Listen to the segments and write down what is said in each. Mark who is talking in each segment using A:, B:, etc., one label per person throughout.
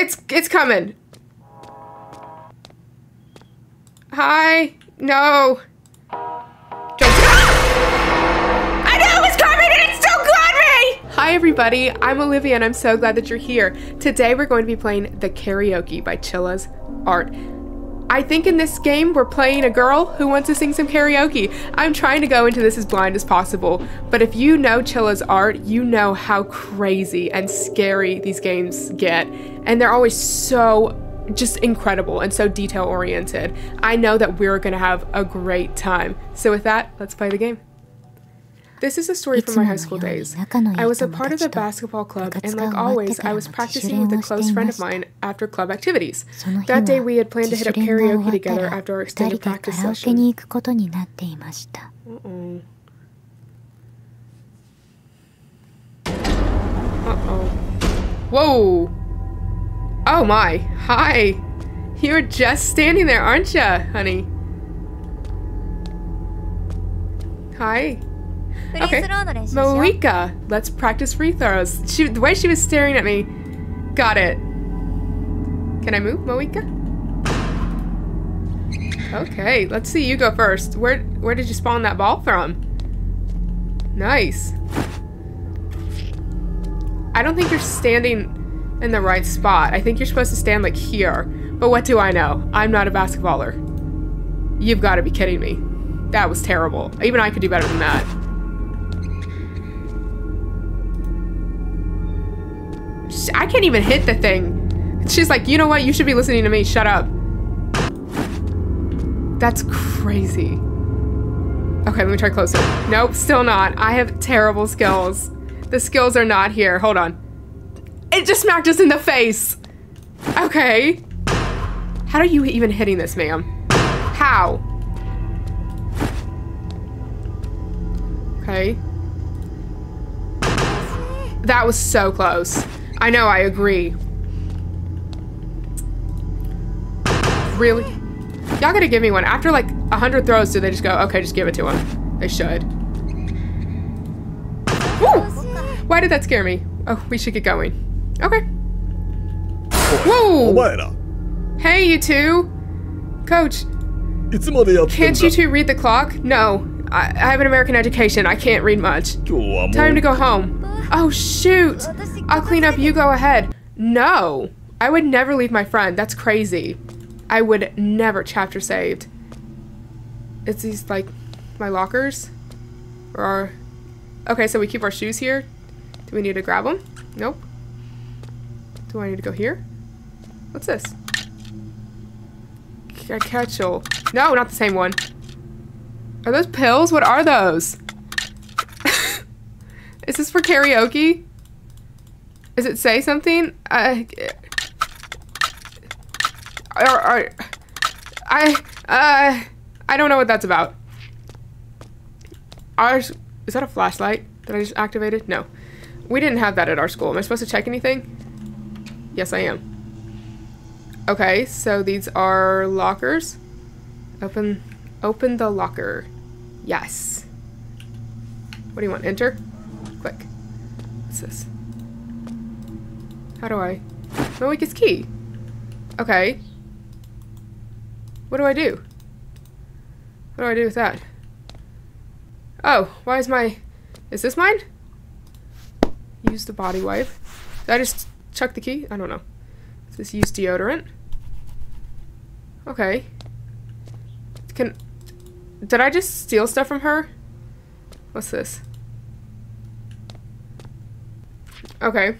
A: It's it's coming. Hi. No. Hi everybody, I'm Olivia and I'm so glad that you're here. Today we're going to be playing the karaoke by Chilla's Art. I think in this game we're playing a girl who wants to sing some karaoke. I'm trying to go into this as blind as possible, but if you know Chilla's art, you know how crazy and scary these games get. And they're always so just incredible and so detail oriented. I know that we're gonna have a great time. So with that, let's play the game. This is a story from my high school days. I was a part of the basketball club, and like always, I was practicing with a close friend of mine after club activities. That day, we had planned to hit up karaoke together after our extended practice session. Uh-oh. Uh-oh. Whoa! Oh my! Hi! You're just standing there, aren't you, honey? Hi. Okay. Moika, let's practice free throws. She, the way she was staring at me. Got it. Can I move, Moika? Okay, let's see you go first. Where where did you spawn that ball from? Nice. I don't think you're standing in the right spot. I think you're supposed to stand like here. But what do I know? I'm not a basketballer. You've got to be kidding me. That was terrible. Even I could do better than that. I can't even hit the thing. She's like, you know what? You should be listening to me. Shut up. That's crazy. Okay, let me try closer. Nope, still not. I have terrible skills. The skills are not here. Hold on. It just smacked us in the face. Okay. How are you even hitting this, ma'am? How? Okay. That was so close. I know, I agree. Really? Y'all gotta give me one. After like a hundred throws, do they just go, okay, just give it to him? They should. Woo! Why did that scare me? Oh, we should get going. Okay. Whoa! Hey, you two! Coach, can't you two read the clock? No. I, I have an American education. I can't read much. Time to go home. Oh, shoot! I'll clean up. You go ahead. No. I would never leave my friend. That's crazy. I would never chapter saved. It's these, like, my lockers? Or our... Okay, so we keep our shoes here? Do we need to grab them? Nope. Do I need to go here? What's this? A catchel. No, not the same one. Are those pills? What are those? Is this for karaoke? Does it say something? I... I, uh, I don't know what that's about. Ours, is that a flashlight that I just activated? No. We didn't have that at our school. Am I supposed to check anything? Yes, I am. Okay, so these are lockers. Open, open the locker. Yes. What do you want? Enter? How do I? Moika's key. Okay. What do I do? What do I do with that? Oh, why is my... Is this mine? Use the body wipe. Did I just chuck the key? I don't know. Is this use deodorant? Okay. Can... Did I just steal stuff from her? What's this? Okay.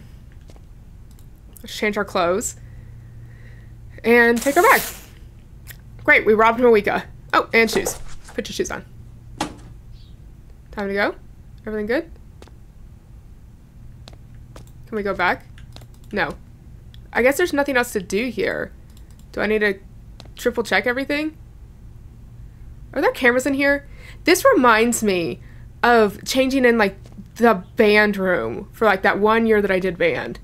A: Let's change our clothes. And take our bag. Great, we robbed Moika. Oh, and shoes. Put your shoes on. Time to go? Everything good? Can we go back? No. I guess there's nothing else to do here. Do I need to triple check everything? Are there cameras in here? This reminds me of changing in like the band room for like that one year that I did band.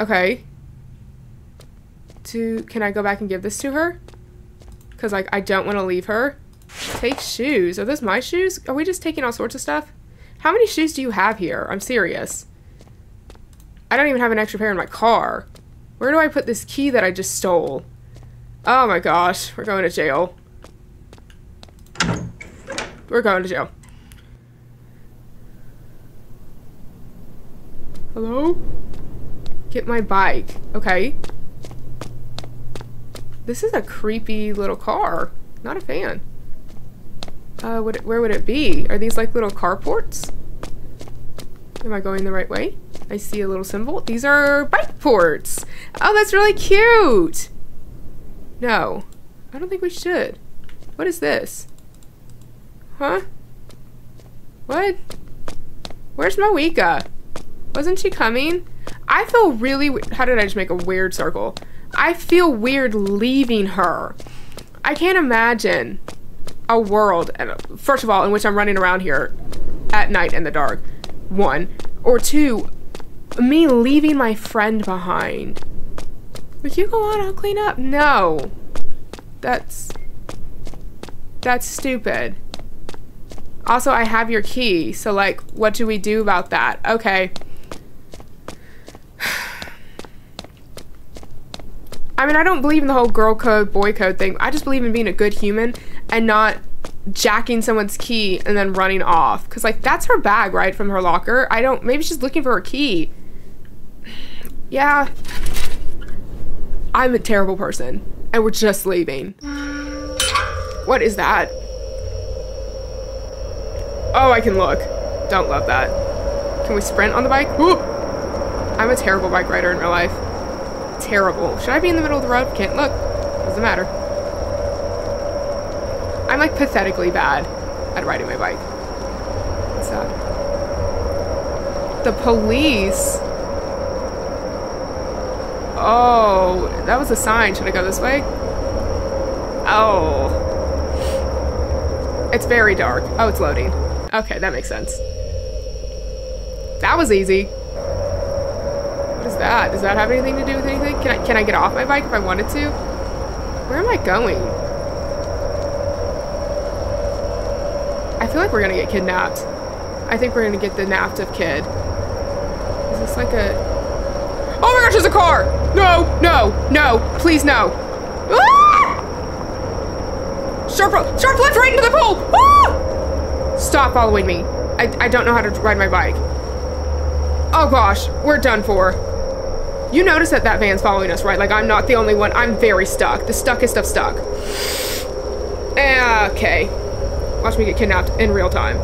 A: Okay. To can I go back and give this to her? Cuz like I don't want to leave her. Take shoes. Are those my shoes? Are we just taking all sorts of stuff? How many shoes do you have here? I'm serious. I don't even have an extra pair in my car. Where do I put this key that I just stole? Oh my gosh, we're going to jail. We're going to jail. Hello? Get my bike. Okay. This is a creepy little car. Not a fan. Uh, would it, where would it be? Are these like little carports? Am I going the right way? I see a little symbol. These are bike ports. Oh, that's really cute. No, I don't think we should. What is this? Huh? What? Where's Moeka? Wasn't she coming? I feel really, how did I just make a weird circle? I feel weird leaving her. I can't imagine a world, first of all, in which I'm running around here at night in the dark, one. Or two, me leaving my friend behind. Would you go on, I'll clean up. No. That's... That's stupid. Also, I have your key, so like, what do we do about that? Okay. I mean, I don't believe in the whole girl code, boy code thing. I just believe in being a good human and not jacking someone's key and then running off. Because, like, that's her bag, right, from her locker. I don't, maybe she's looking for her key. Yeah. I'm a terrible person. And we're just leaving. What is that? Oh, I can look. Don't love that. Can we sprint on the bike? Ooh! I'm a terrible bike rider in real life terrible. Should I be in the middle of the road? Can't look. Doesn't matter. I'm like pathetically bad at riding my bike. It's sad. The police. Oh, that was a sign. Should I go this way? Oh. It's very dark. Oh, it's loading. Okay, that makes sense. That was easy. That? Does that have anything to do with anything? Can I, can I get off my bike if I wanted to? Where am I going? I feel like we're gonna get kidnapped. I think we're gonna get the napped of kid. Is this like a... Oh my gosh, there's a car! No, no, no, please no. Ah! Sharp, sharp left right into the pole! Ah! Stop following me. I, I don't know how to ride my bike. Oh gosh, we're done for. You notice that that van's following us, right? Like, I'm not the only one. I'm very stuck. The stuckest of stuck. Okay. Watch me get kidnapped in real time.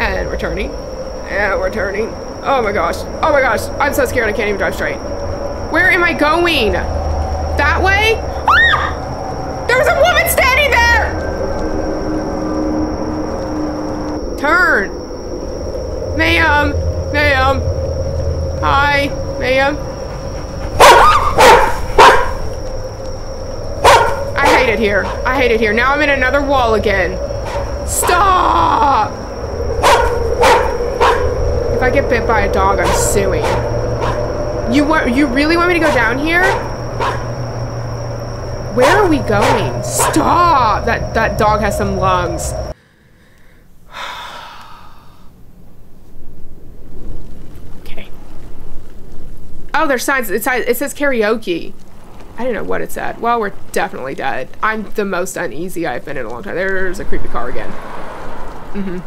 A: And we're turning. And we're turning. Oh my gosh. Oh my gosh. I'm so scared I can't even drive straight. Where am I going? That way? Ah! There's a woman standing there! Turn. Ma'am. Ma'am. Hi, ma'am. I hate it here. I hate it here. Now I'm in another wall again. Stop! If I get bit by a dog, I'm suing. You want? You really want me to go down here? Where are we going? Stop! That that dog has some lungs. Oh, there's signs. It says, karaoke. I don't know what it said. Well, we're definitely dead. I'm the most uneasy I've been in a long time. There's a creepy car again. Mm-hmm.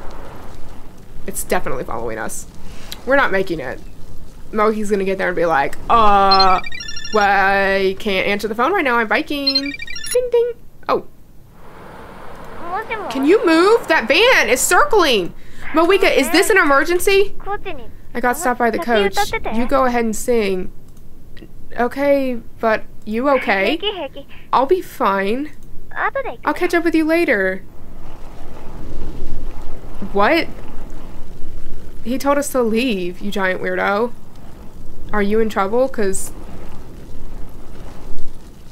A: It's definitely following us. We're not making it. Moki's gonna get there and be like, uh, well, I can't answer the phone right now. I'm biking. Ding, ding. Oh. Can you move? That van is circling. Moeka, is this an emergency? I got stopped by the coach. You go ahead and sing. Okay, but you okay? I'll be fine. I'll catch up with you later. What? He told us to leave, you giant weirdo. Are you in trouble? Cause...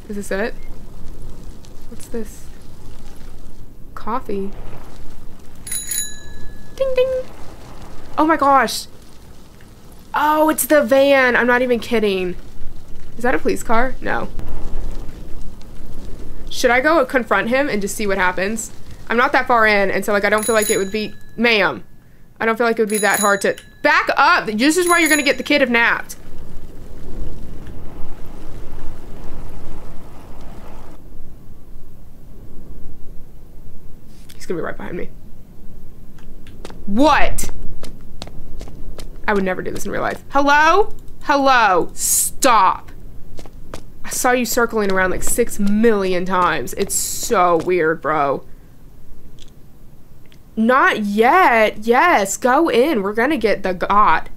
A: Is this it? What's this? Coffee. Ding ding! Oh my gosh! Oh, it's the van. I'm not even kidding. Is that a police car? No. Should I go confront him and just see what happens? I'm not that far in, and so, like, I don't feel like it would be... Ma'am. I don't feel like it would be that hard to... Back up! This is why you're gonna get the kid kidnapped. He's gonna be right behind me. What? I would never do this in real life. Hello? Hello? Stop. I saw you circling around like six million times. It's so weird, bro. Not yet. Yes, go in. We're gonna get the got.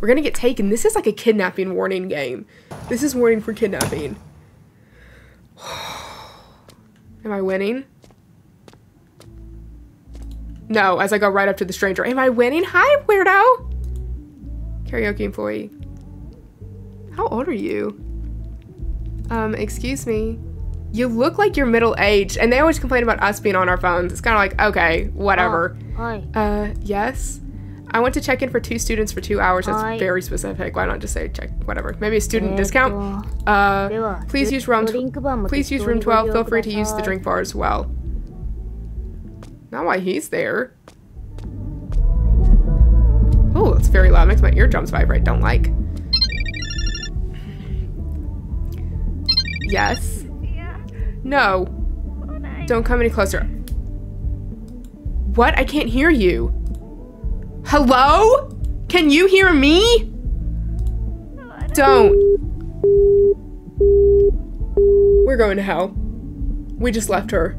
A: We're gonna get taken. This is like a kidnapping warning game. This is warning for kidnapping. Am I winning? No, as I go right up to the stranger. Am I winning? Hi, weirdo! Karaoke employee. How old are you? Um, excuse me. You look like you're middle aged, and they always complain about us being on our phones. It's kind of like, okay, whatever.
B: Oh, hi.
A: Uh, yes. I want to check in for two students for two hours. That's very specific. Why not just say check whatever? Maybe a student discount. Uh, please use room. Please use room
B: twelve.
A: Feel free to use the drink bar as well. Not why he's there it's very loud. Makes my eardrums vibrate. Don't like. Yes. No. Don't come any closer. What? I can't hear you. Hello? Can you hear me? Don't. We're going to hell. We just left her.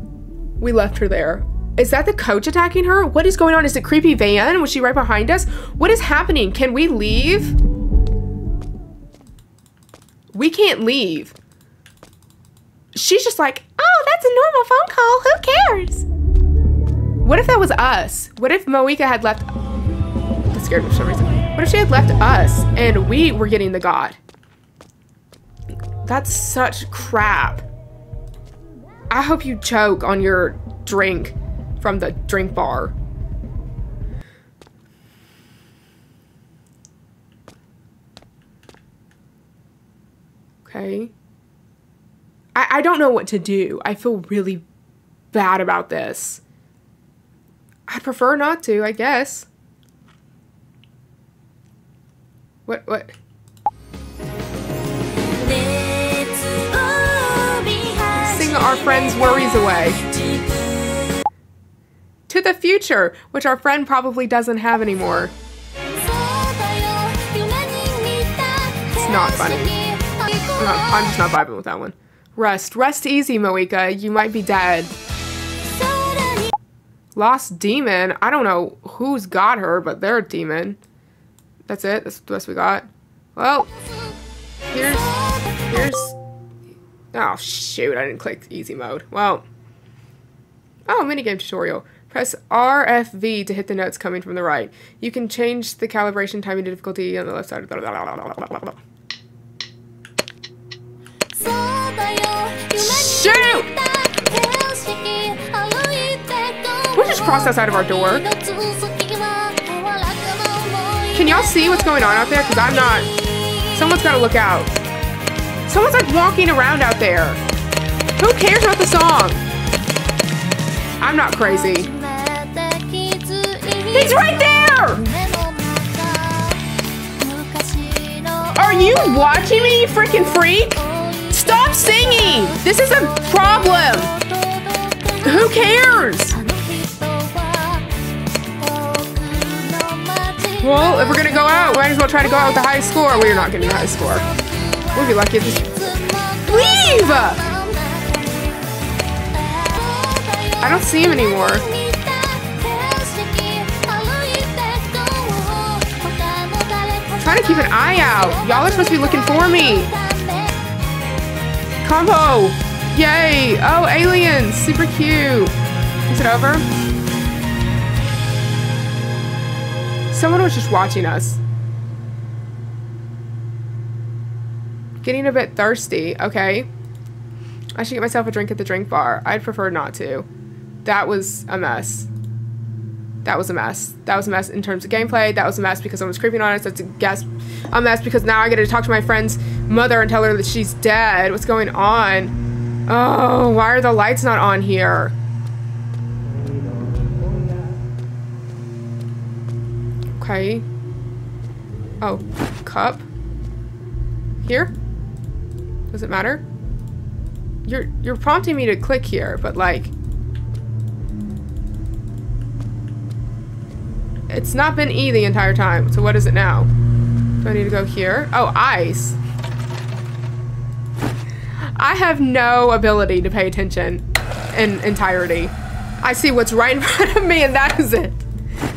A: We left her there. Is that the coach attacking her? What is going on? Is it creepy van? Was she right behind us? What is happening? Can we leave? We can't leave. She's just like, oh, that's a normal phone call. Who cares? What if that was us? What if Moika had left? Scared for some reason. What if she had left us and we were getting the god? That's such crap. I hope you choke on your drink from the drink bar. Okay. I, I don't know what to do. I feel really bad about this. I'd prefer not to, I guess. What, what? Sing our friends' worries away. To the future, which our friend probably doesn't have anymore.
C: It's
A: not funny. I'm, not- I'm just not vibing with that one. Rest. Rest easy, Moika. You might be dead. Lost demon. I don't know who's got her, but they're a demon. That's it. That's the best we got. Well, here's here's. Oh shoot! I didn't click easy mode. Well. Oh, minigame tutorial. Press RFV to hit the notes coming from the right. You can change the calibration timing difficulty on the left side. Shoot!
C: We just crossed outside of our door.
A: Can y'all see what's going on out there? Because I'm not. Someone's got to look out. Someone's like walking around out there. Who cares about the song? I'm not crazy. He's right there! Are you watching me, you freaking freak? Stop singing! This is a problem! Who cares? Well, if we're gonna go out, we might as well try to go out with a high score. We're not getting a high score. We'll be lucky if this. Leave! I don't see him anymore. Trying to keep an eye out. Y'all are supposed to be looking for me. Combo! Yay! Oh, aliens! Super cute. Is it over? Someone was just watching us. Getting a bit thirsty. Okay. I should get myself a drink at the drink bar. I'd prefer not to. That was a mess. That was a mess. That was a mess in terms of gameplay. That was a mess because someone's creeping on us. That's a guess. A mess because now I get to talk to my friend's mother and tell her that she's dead. What's going on? Oh, why are the lights not on here? Okay. Oh, cup. Here? Does it matter? You're you're prompting me to click here, but like It's not been E the entire time. So what is it now? Do I need to go here? Oh, ice. I have no ability to pay attention in entirety. I see what's right in front of me and that is it.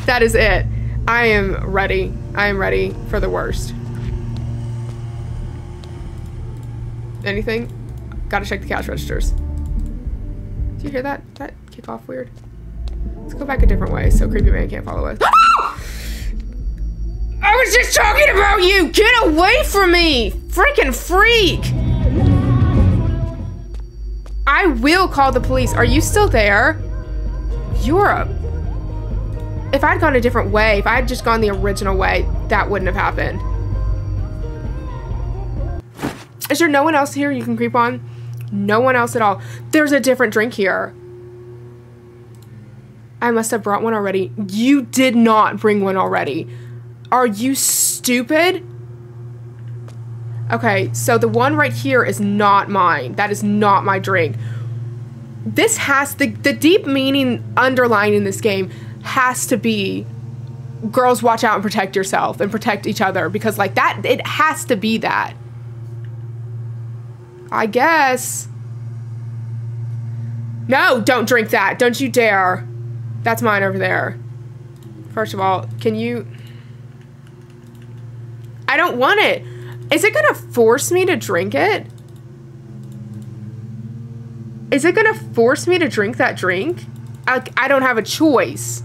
A: That is it. I am ready. I am ready for the worst. Anything? Gotta check the cash registers. Do you hear that? That kick off weird. Let's go back a different way so creepy man can't follow us. Ah! I was just talking about you! Get away from me! Freaking freak! I will call the police. Are you still there? Europe. If I'd gone a different way, if I had just gone the original way, that wouldn't have happened. Is there no one else here you can creep on? No one else at all. There's a different drink here. I must have brought one already. You did not bring one already. Are you stupid? Okay, so the one right here is not mine. That is not my drink. This has the the deep meaning underlying in this game has to be girls watch out and protect yourself and protect each other because like that it has to be that. I guess. No, don't drink that. Don't you dare. That's mine over there. First of all, can you I don't want it. Is it gonna force me to drink it? Is it gonna force me to drink that drink? I, I don't have a choice.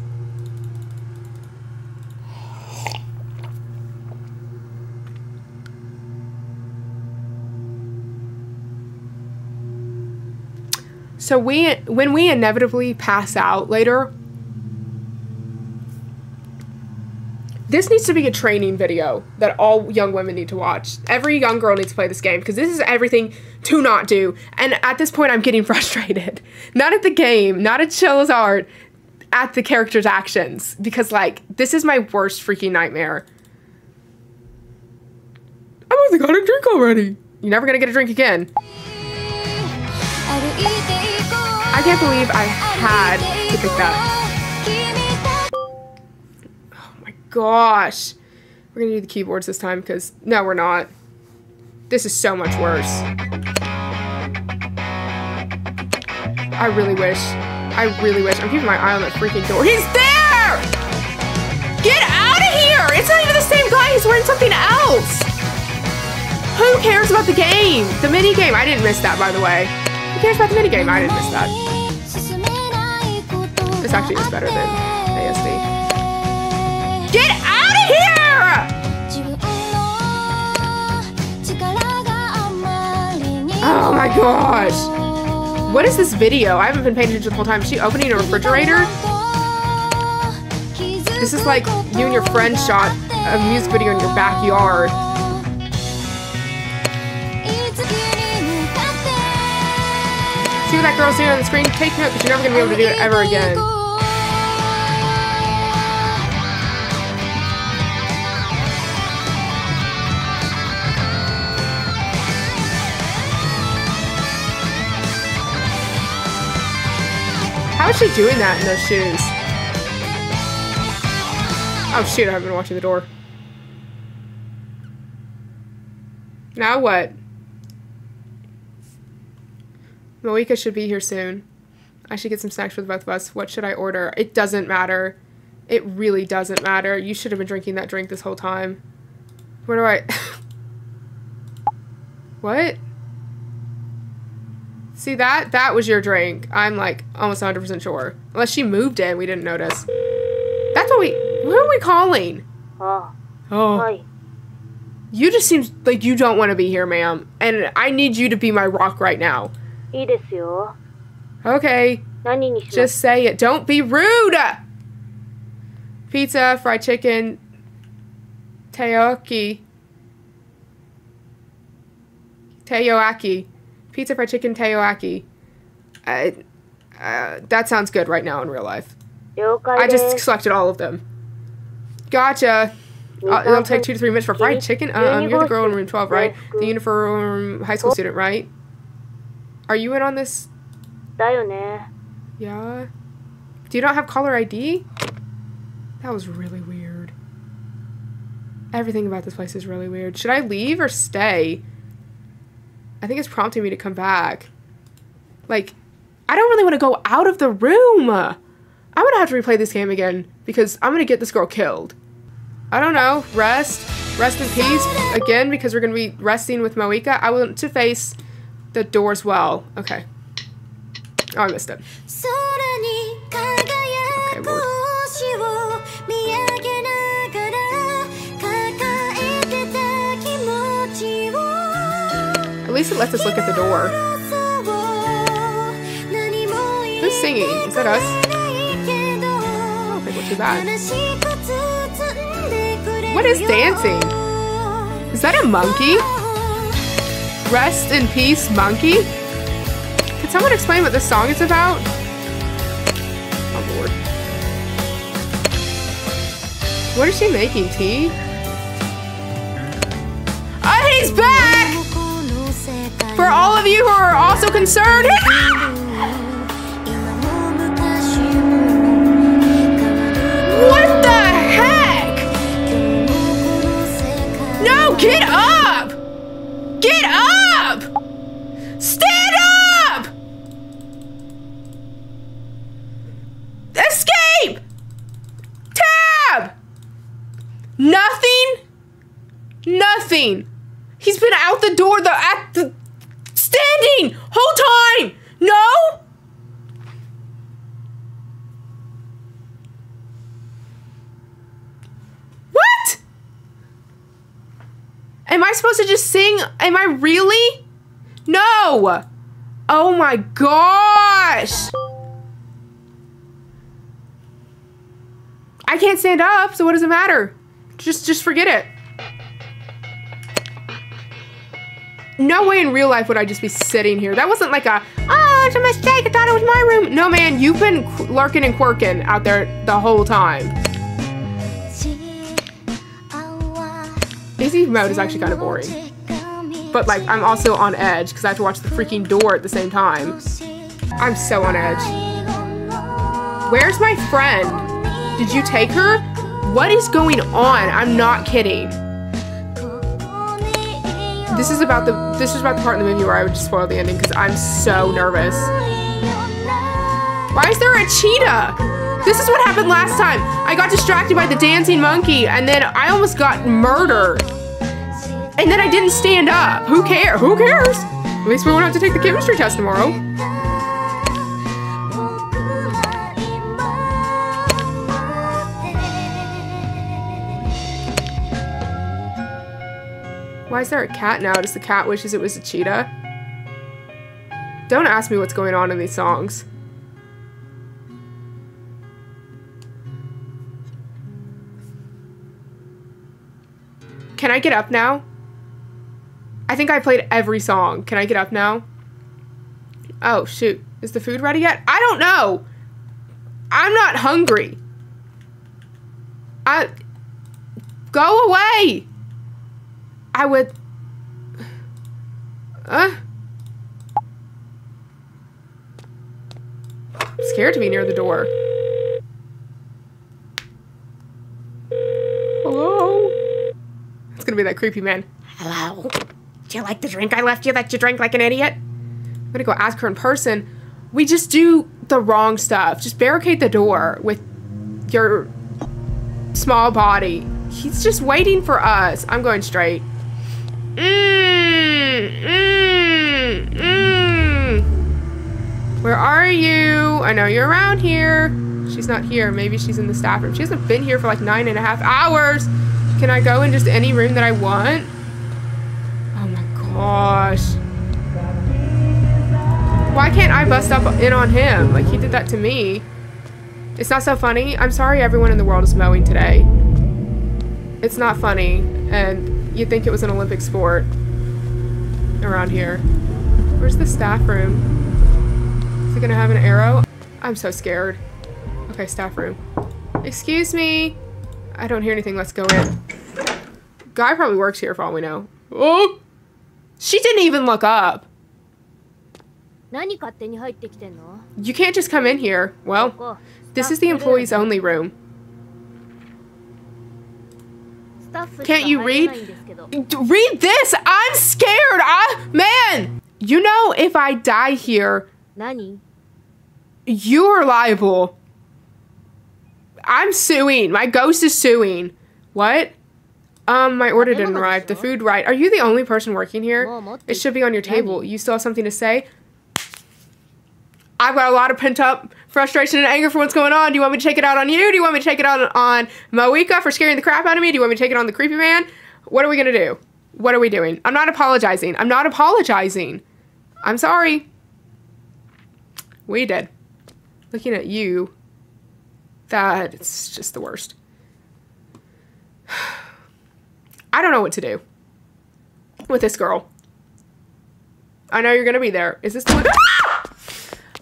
A: So we when we inevitably pass out later, this needs to be a training video that all young women need to watch. Every young girl needs to play this game because this is everything to not do. And at this point, I'm getting frustrated. Not at the game, not at Chilla's art, at the character's actions because like this is my worst freaking nightmare. I I got a drink already. You're never gonna get a drink again. I can't believe I had to pick that. Gosh. We're gonna do the keyboards this time because no, we're not. This is so much worse. I really wish. I really wish. I'm keeping my eye on that freaking door. He's there! Get out of here! It's not even the same guy. He's wearing something else. Who cares about the game? The mini game. I didn't miss that, by the way. Who cares about the mini game? I didn't miss that. This actually is better than. Get out of here! Oh my gosh. What is this video? I haven't been paying attention the whole time. Is she opening a refrigerator? This is like you and your friend shot a music video in your backyard. See what that girl's doing on the screen? Take note because you're never going to be able to do it ever again. How is she doing that in those shoes? Oh shoot, I haven't been watching the door. Now what? Moika should be here soon. I should get some snacks for the both of us. What should I order? It doesn't matter. It really doesn't matter. You should have been drinking that drink this whole time. Where do I... what? See that? That was your drink. I'm like almost 100% sure. Unless she moved it we didn't notice. That's what we. Who are we calling? Oh.
B: Oh. Hi.
A: You just seem like you don't want to be here, ma'am. And I need you to be my rock right now. Okay. Just say it. Don't be rude! Pizza, fried chicken, taoki. Tayoaki. Pizza fried chicken teriyaki. Uh, that sounds good right now in real life. I just selected all of them. Gotcha. Uh, it'll take two to three minutes for fried chicken. Um, you're the girl in room 12, right? The uniform high school student, right? Are you in on this? Yeah. Do you not have caller ID? That was really weird. Everything about this place is really weird. Should I leave or stay? I think it's prompting me to come back. Like, I don't really want to go out of the room. I'm gonna have to replay this game again because I'm gonna get this girl killed. I don't know. Rest. Rest in peace. Again, because we're gonna be resting with Moika. I want to face the doors well. Okay. Oh, I missed it. least it lets us look at the door. Who's singing? Is that us? I think we're too bad. What is dancing? Is that a monkey? Rest in peace, monkey? Could someone explain what this song is about? Oh, Lord. What is she making, tea? Of you who are also concerned, Am I supposed to just sing? Am I really? No. Oh my gosh. I can't stand up, so what does it matter? Just just forget it. No way in real life would I just be sitting here. That wasn't like a, oh, it's a mistake. I thought it was my room. No, man, you've been lurking and quirking out there the whole time. Easy mode is actually kind of boring. But, like, I'm also on edge because I have to watch the freaking door at the same time. I'm so on edge. Where's my friend? Did you take her? What is going on? I'm not kidding. This is about the this is about the part in the movie where I would just spoil the ending because I'm so nervous. Why is there a cheetah? This is what happened last time. I got distracted by the dancing monkey and then I almost got murdered. And then I didn't stand up. Who cares? Who cares? At least we won't have to take the chemistry test tomorrow. Why is there a cat now? Does the cat wishes it was a cheetah? Don't ask me what's going on in these songs. Can I get up now? I think I played every song. Can I get up now? Oh, shoot. Is the food ready yet? I don't know. I'm not hungry. I. Go away! I would. Uh. Scared to be near the door. Hello? It's gonna be that creepy man. Hello? Do you like the drink I left you that you drank like an idiot? I'm gonna go ask her in person. We just do the wrong stuff. Just barricade the door with your small body. He's just waiting for us. I'm going straight. Mm, mm, mm. Where are you? I know you're around here. She's not here. Maybe she's in the staff room. She hasn't been here for like nine and a half hours. Can I go in just any room that I want? Oh my gosh. Why can't I bust up in on him? Like he did that to me. It's not so funny. I'm sorry everyone in the world is mowing today. It's not funny. And you'd think it was an Olympic sport around here. Where's the staff room? Is it gonna have an arrow? I'm so scared. Okay, staff room. Excuse me. I don't hear anything. Let's go in. Guy probably works here for all we know. Oh! She didn't even look up. You can't just come in here. Well, this is the employees only room. Can't you
B: read?
A: Read this! I'm scared! I, man! You know, if I die here, you are liable. I'm suing. My ghost is suing. What? Um, my order didn't arrive. The food right. Are you the only person working here? It should be on your table. You still have something to say? I've got a lot of pent up frustration and anger for what's going on. Do you want me to take it out on you? Do you want me to take it out on Moika for scaring the crap out of me? Do you want me to take it on the creepy man? What are we gonna do? What are we doing? I'm not apologizing. I'm not apologizing. I'm sorry. We did. Looking at you, that it's just the worst. I don't know what to do with this girl. I know you're gonna be there. Is this the one?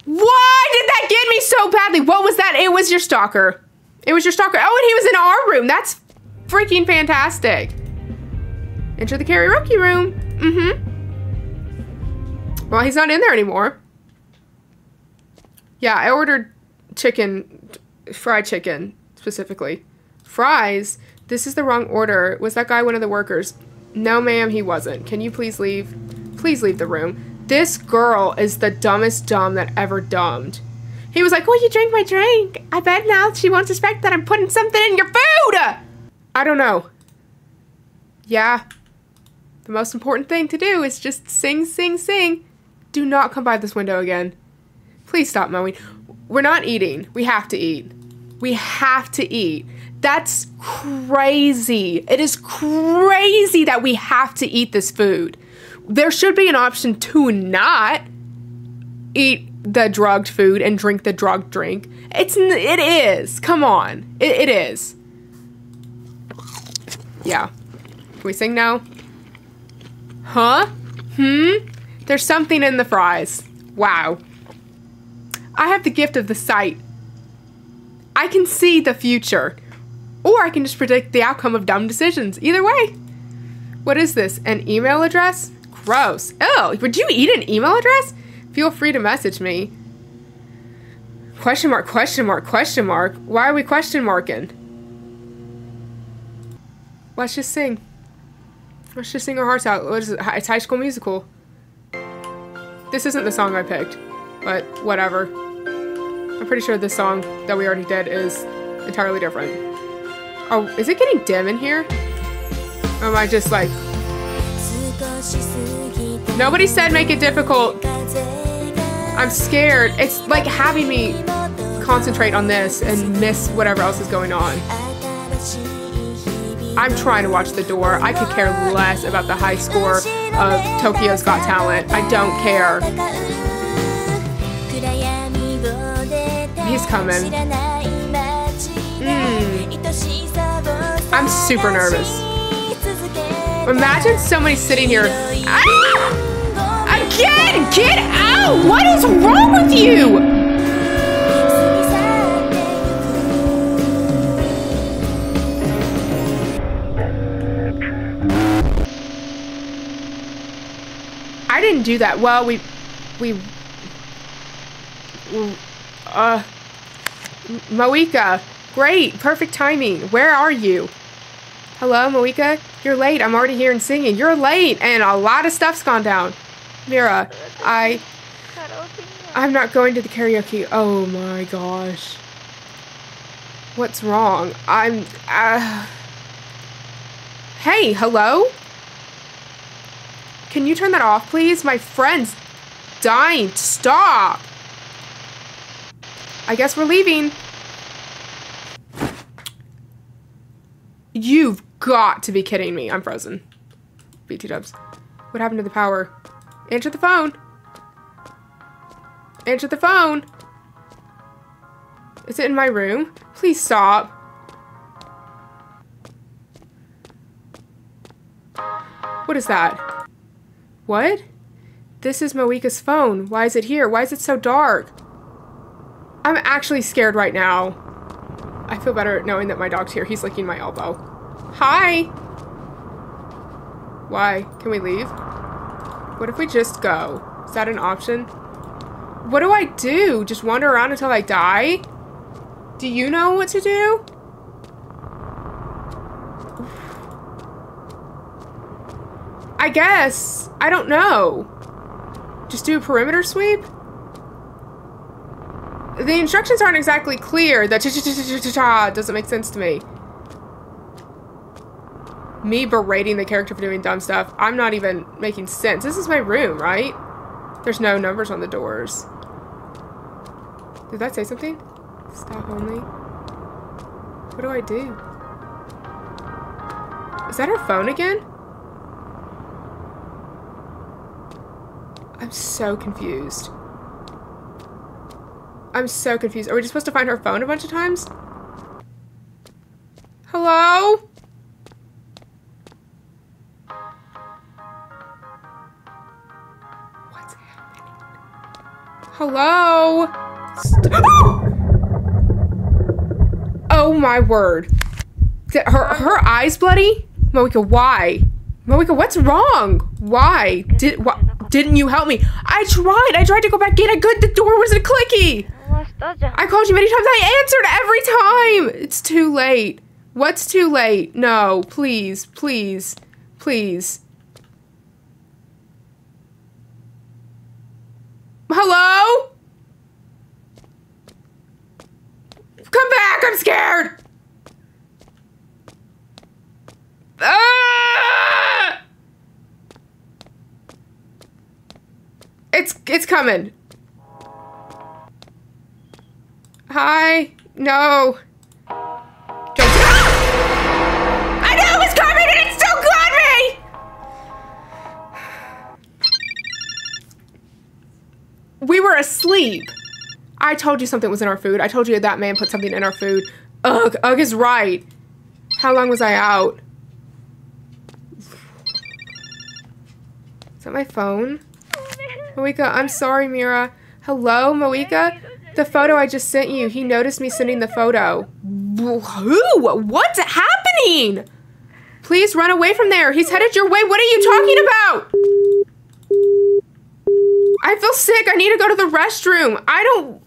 A: Why did that get me so badly? What was that? It was your stalker. It was your stalker. Oh, and he was in our room. That's freaking fantastic. Enter the karaoke room. Mm-hmm. Well, he's not in there anymore. Yeah, I ordered chicken, fried chicken specifically. Fries? This is the wrong order. Was that guy one of the workers? No, ma'am, he wasn't. Can you please leave? Please leave the room. This girl is the dumbest dumb that ever dumbed. He was like, Well, you drink my drink. I bet now she won't suspect that I'm putting something in your food. I don't know. Yeah. The most important thing to do is just sing, sing, sing. Do not come by this window again. Please stop mowing. We're not eating. We have to eat. We have to eat. That's crazy. It is crazy that we have to eat this food. There should be an option to not eat the drugged food and drink the drugged drink. It's it is. Come on. It, it is. Yeah. Can we sing now? Huh? Hmm? There's something in the fries. Wow. I have the gift of the sight. I can see the future. Or I can just predict the outcome of dumb decisions. Either way. What is this? An email address? Gross. Oh, would you eat an email address? Feel free to message me. Question mark, question mark, question mark. Why are we question marking? Let's just sing. Let's just sing our hearts out. What is it? It's High School Musical. This isn't the song I picked, but whatever. I'm pretty sure this song that we already did is entirely different. Oh, is it getting dim in here? Or am I just like... Nobody said make it difficult. I'm scared. It's like having me concentrate on this and miss whatever else is going on. I'm trying to watch the door. I could care less about the high score of Tokyo's Got Talent. I don't care. He's coming. Mm. I'm super nervous. Imagine somebody sitting here. Ah! Again! Get out! What is wrong with you? I didn't do that. Well, we, we, uh, Moika, great, perfect timing. Where are you? Hello, Moika? You're late. I'm already here and singing. You're late, and a lot of stuff's gone down. Mira, I, I'm not going to the karaoke. Oh my gosh. What's wrong? I'm, uh, hey, hello? Can you turn that off, please? My friend's dying. Stop. I guess we're leaving. You've got to be kidding me. I'm frozen. BT dubs. What happened to the power? Answer the phone. Answer the phone. Is it in my room? Please stop. What is that? What? This is Moika's phone. Why is it here? Why is it so dark? I'm actually scared right now. I feel better knowing that my dog's here. He's licking my elbow. Hi! Why? Can we leave? What if we just go? Is that an option? What do I do? Just wander around until I die? Do you know what to do? I guess. I don't know. Just do a perimeter sweep? The instructions aren't exactly clear. The cha-cha-cha-cha-cha doesn't make sense to me. Me berating the character for doing dumb stuff. I'm not even making sense. This is my room, right? There's no numbers on the doors. Did that say something? Stop only. What do I do? Is that her phone again? I'm so confused. I'm so confused. Are we just supposed to find her phone a bunch of times? Hello? What's happening? Hello? oh my word. Her her eyes bloody? Moika, why? Moika, what's wrong? Why? Did what didn't you help me? I tried. I tried to go back in. I could. The door wasn't clicky. I called you many times. I answered every time. It's too late. What's too late? No, please, please, please. Hello? Come back, I'm scared! Ah! It's, it's coming. Hi. No. Don't. I it was coming and it still got me! We were asleep. I told you something was in our food. I told you that man put something in our food. Ugh, Ugh is right. How long was I out? Is that my phone? Oh, Moika, I'm sorry, Mira. Hello, Moika? The photo I just sent you. He noticed me sending the photo. Who? What's happening? Please run away from there. He's headed your way. What are you talking about? I feel sick. I need to go to the restroom. I don't.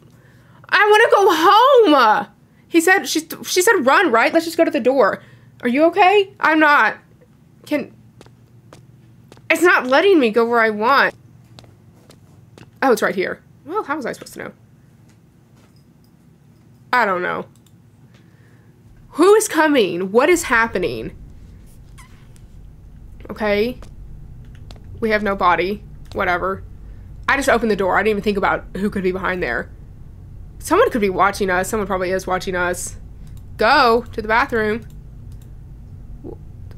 A: I want to go home. He said she she said run, right? Let's just go to the door. Are you okay? I'm not. Can It's not letting me go where I want. Oh, it's right here. Well, how was I supposed to know? I don't know. Who is coming? What is happening? Okay. We have no body. Whatever. I just opened the door. I didn't even think about who could be behind there. Someone could be watching us. Someone probably is watching us. Go to the bathroom.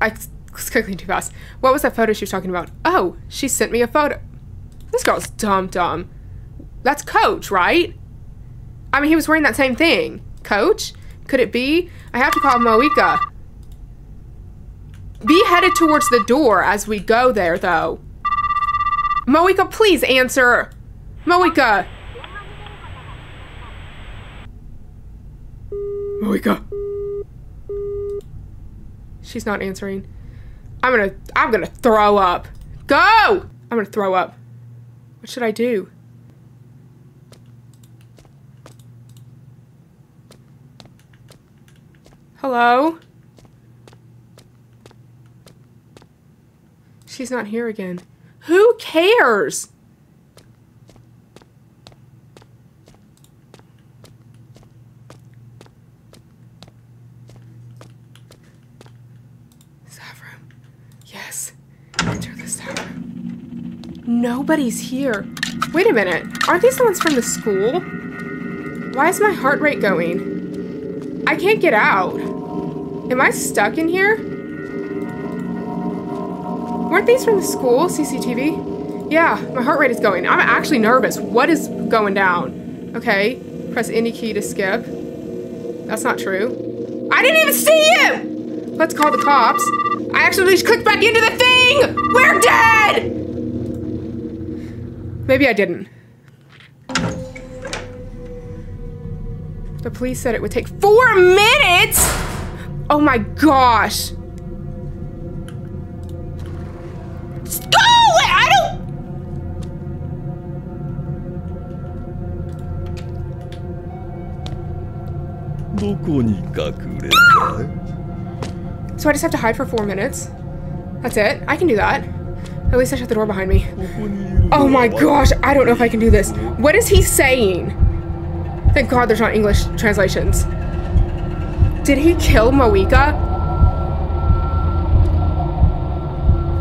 A: I was clicking too fast. What was that photo she was talking about? Oh, she sent me a photo. This girl's dumb, dumb. That's Coach, right? I mean, he was wearing that same thing. Coach? Could it be? I have to call Moika. Be headed towards the door as we go there, though. Moika, please answer. Moika. Moika. She's not answering. I'm gonna, I'm gonna throw up. Go! I'm gonna throw up. What should I do? Hello? She's not here again. Who cares? Staff room. Yes. Enter the staff room. Nobody's here. Wait a minute. Aren't these the ones from the school? Why is my heart rate going? I can't get out. Am I stuck in here? Weren't these from the school CCTV? Yeah, my heart rate is going. I'm actually nervous. What is going down? Okay, press any key to skip. That's not true. I didn't even see you! Let's call the cops. I actually just clicked back into the thing! We're dead! Maybe I didn't. The police said it would take four minutes? Oh my gosh. Go away! I don't... So I just have to hide for four minutes. That's it. I can do that. At least I shut the door behind me. Oh my gosh, I don't know if I can do this. What is he saying? Thank God there's not English translations. Did he kill Moika?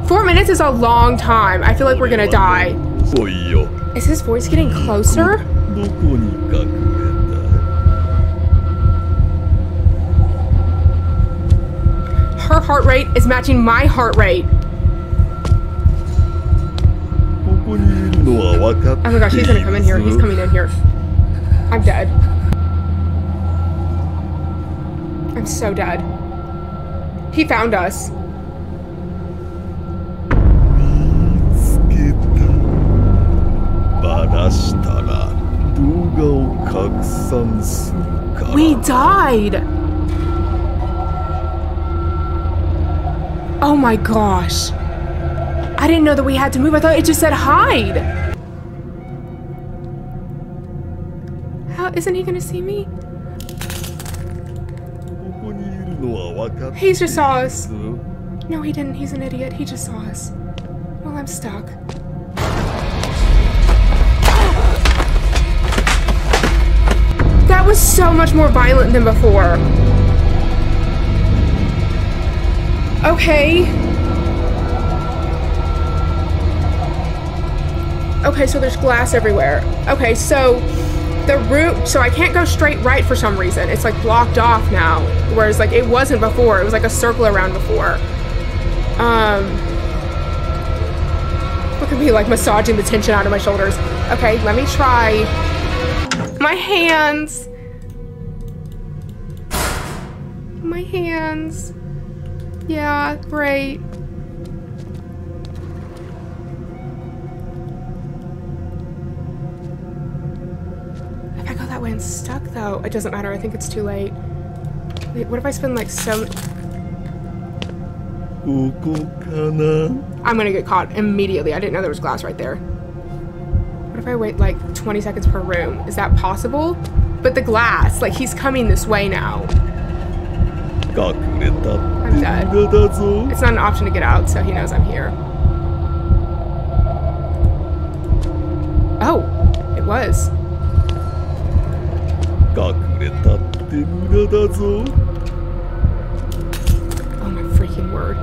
A: Four minutes is a long time. I feel like we're gonna die. Is his voice getting closer? Her heart rate is matching my heart rate. Oh my gosh, he's gonna come in here. He's coming in here. I'm dead. I'm so dead. He found us. We died! Oh my gosh. I didn't know that we had to move. I thought it just said hide. How isn't he gonna see me? He just saw us. No, he didn't. He's an idiot. He just saw us. Well, I'm stuck. That was so much more violent than before. Okay. Okay, so there's glass everywhere. Okay, so the route, so I can't go straight right for some reason. It's like blocked off now. Whereas like it wasn't before. It was like a circle around before. Um, look at me like massaging the tension out of my shoulders. Okay, let me try. My hands. My hands. Yeah, great. Stuck though. It doesn't matter. I think it's too late. Wait, what if I spend like so. I'm gonna get caught immediately. I didn't know there was glass right there. What if I wait like 20 seconds per room? Is that possible? But the glass, like he's coming this way now. I'm dead. It's not an option to get out, so he knows I'm here. Oh, it was.
D: れたって無駄だぞ
A: Oh my freaking word.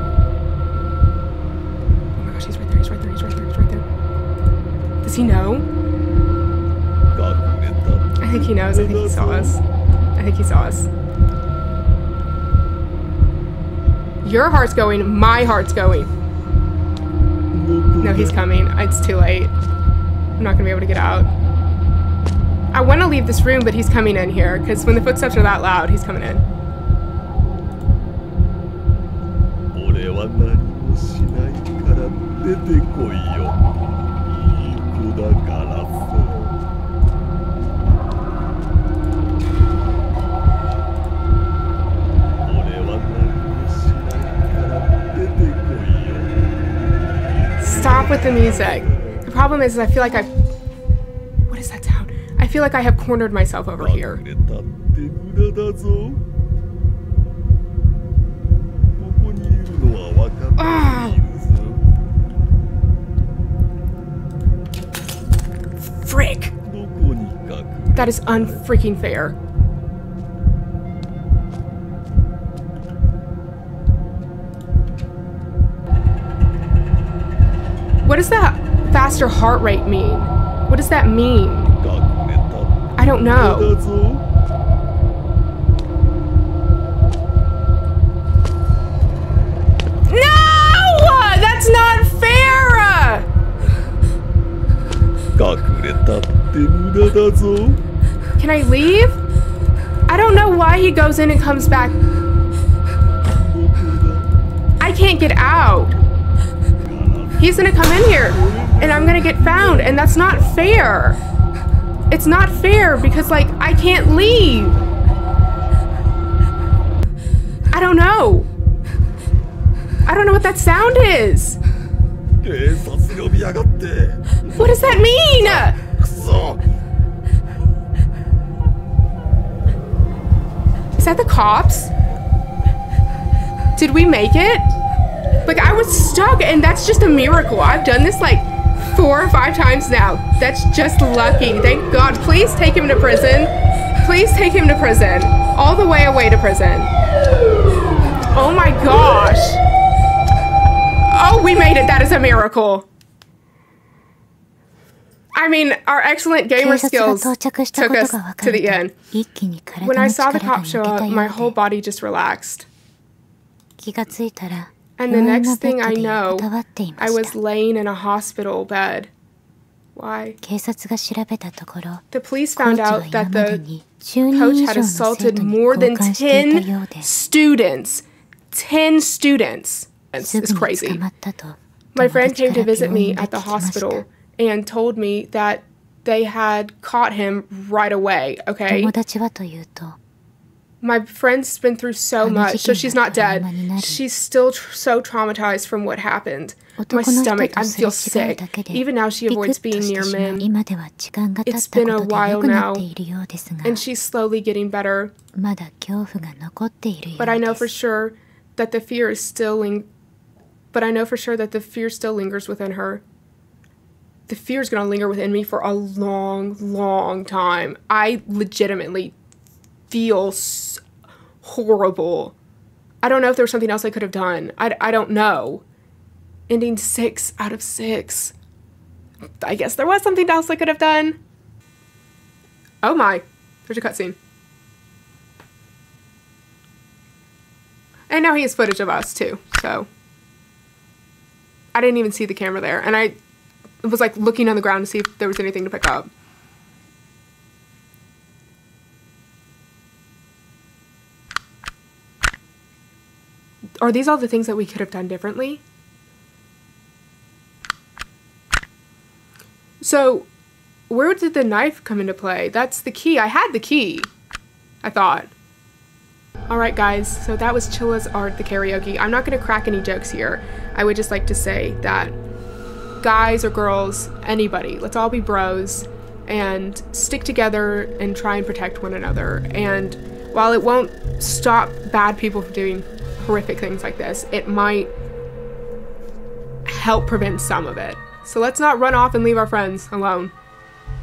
A: Oh my gosh, he's right there, he's right there, he's right there, he's right there. Does he know?
D: 隠れた
A: I think he knows. I think he saw us. I think he saw us. Your heart's going, my heart's going.
D: どこ
A: No,
D: だ
A: he's coming. It's too late. I'm not gonna be able to get out. I want to leave this room, but he's coming in here, because when the footsteps are that loud, he's coming in. Stop with the music. The problem is, I feel like I I feel like I have cornered myself over here. Frick! That is unfreaking fair. What does that faster heart rate mean? What does that mean? I don't know. That's. Can I leave? I don't know why he goes in and comes back. I can't get out. He's gonna come in here and I'm gonna get found and that's not fair. It's not fair because, like, I can't leave. I don't know. I don't know what that sound is. What does that mean? Is that the cops? Did we make it? Like, I was stuck, and that's just a miracle. I've done this, like, four or five times now. That's just lucky. Thank God. Please take him to prison. Please take him to prison. All the way away to prison. Oh my gosh. Oh, we made it. That is a miracle. I mean, our excellent
C: 警
A: gamer
C: 察が
A: skills
C: 到着した
A: took
C: こと
A: us
C: が分か
A: to
C: る
A: the
C: と
A: end.
C: 一気に体
A: When
C: の
A: I saw the
C: 力が
A: cop show
C: 抜け
A: up,
C: たよ
A: my
C: う
A: whole
C: で
A: body just relaxed.
C: 気がついたら
A: and the next thing I know, I was laying in a hospital bed. Why? The police found out that the coach had assaulted more than 10 students. 10 students. It's, it's crazy. My friend came to visit me at the hospital and told me that they had caught him right away, okay? my friend's been through so much, so she's not dead. She's still tr so traumatized from what happened. My stomach, I feel sick. Even now, she avoids being near men. It's been a while now, and she's slowly getting better. But I know for sure that the fear is still ling- But I know for sure that the fear still lingers within her. The fear is going to linger within me for a long, long time. I legitimately feel horrible. I don't know if there was something else I could have done. I, I don't know. Ending six out of six. I guess there was something else I could have done. Oh my. There's a cutscene. And now he has footage of us too, so. I didn't even see the camera there. And I was like looking on the ground to see if there was anything to pick up. Are these all the things that we could have done differently? So, where did the knife come into play? That's the key. I had the key. I thought. Alright, guys, so that was Chilla's Art, the karaoke. I'm not going to crack any jokes here. I would just like to say that guys or girls, anybody, let's all be bros and stick together and try and protect one another. And while it won't stop bad people from doing horrific things like this, it might help prevent some of it. So let's not run off and leave our friends alone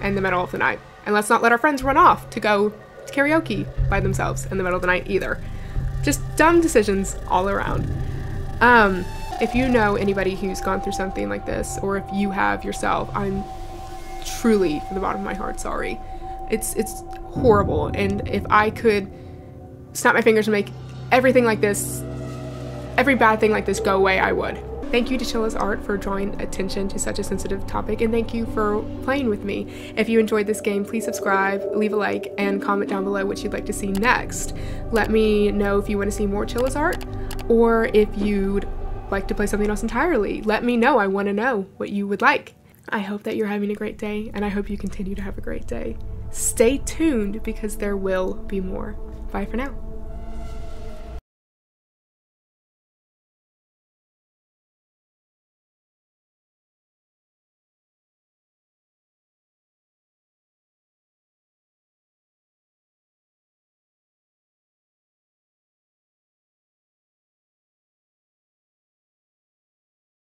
A: in the middle of the night. And let's not let our friends run off to go to karaoke by themselves in the middle of the night either. Just dumb decisions all around. Um, if you know anybody who's gone through something like this, or if you have yourself, I'm truly from the bottom of my heart sorry. It's it's horrible, and if I could snap my fingers and make everything like this, every bad thing like this go away, I would. Thank you to Chilla's Art for drawing attention to such a sensitive topic, and thank you for playing with me. If you enjoyed this game, please subscribe, leave a like, and comment down below what you'd like to see next. Let me know if you want to see more Chilla's Art, or if you'd like to play something else entirely. Let me know. I want to know what you would like. I hope that you're having a great day, and I hope you continue to have a great day. Stay tuned because there will be more. Bye for now.